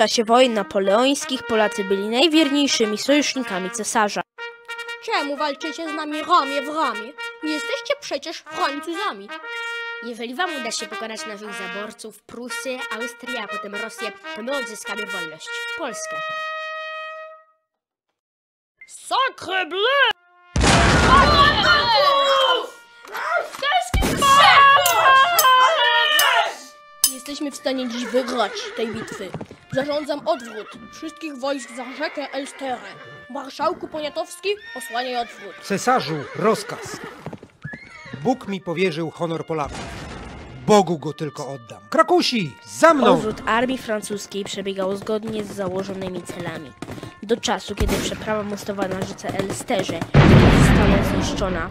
W czasie wojen napoleońskich Polacy byli najwierniejszymi sojusznikami cesarza. Czemu walczycie z nami ramię w ramię? Nie jesteście przecież Francuzami. Jeżeli wam uda się pokonać naszych zaborców, Prusy, Austria, a potem Rosję, to my odzyskamy wolność. Polskę. Sacre bleu! Jesteśmy w stanie dziś wygrać tej bitwy. Zarządzam odwrót wszystkich wojsk za rzekę Elsterę. Marszałku Poniatowski, osłaniaj odwrót. Cesarzu, rozkaz. Bóg mi powierzył honor Polaków. Bogu go tylko oddam. Krakusi, za mną! Odwrót armii francuskiej przebiegał zgodnie z założonymi celami. Do czasu, kiedy przeprawa mostowa na rzece Elsterze została zniszczona.